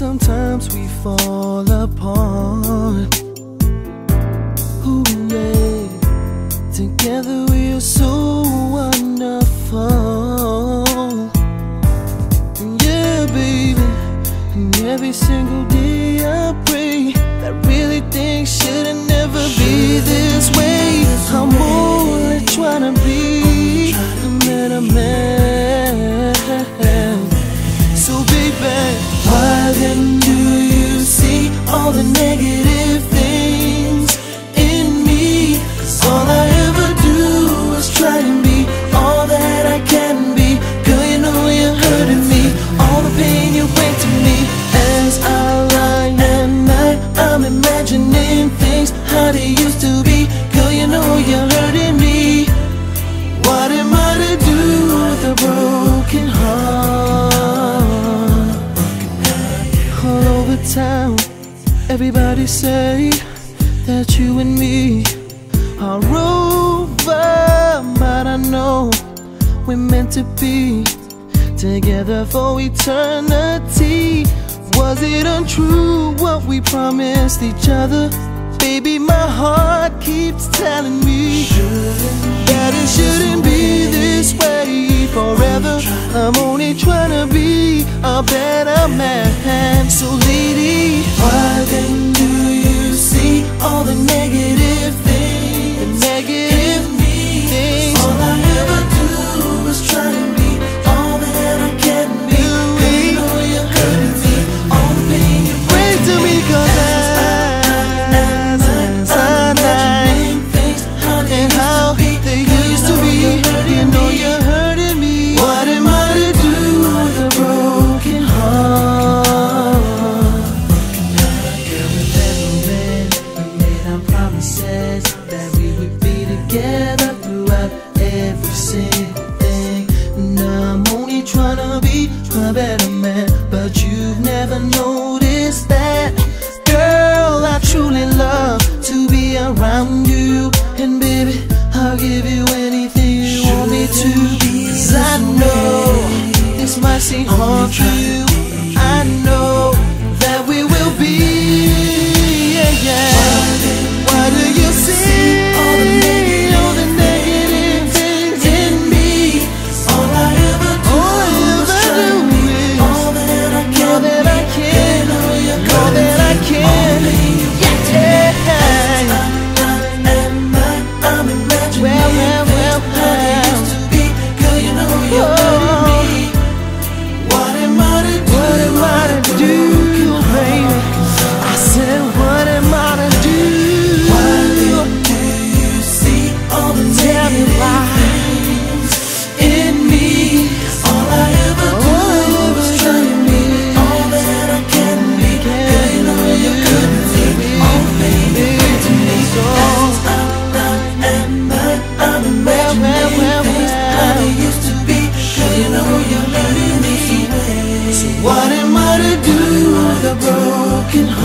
sometimes we fall apart. Ooh, yeah. Together we are so wonderful. Yeah, baby. And every single day I pray that really things shouldn't never be this way. I'm only trying to be a better man. Negative things in me? all I ever do is try and be all that I can be. Girl, you know you're hurting me. All the pain you bring to me as I lie at night. I'm imagining things how they used to be. Girl, you know you're hurting me. What am I to do with a broken heart? All over town, everybody say that you and me are over, but I know we're meant to be together for eternity. Was it untrue what we promised each other? Baby, my heart keeps telling me that it shouldn't be this way forever. I'm only trying to be a better man. So, lady, why then you want me broken heart.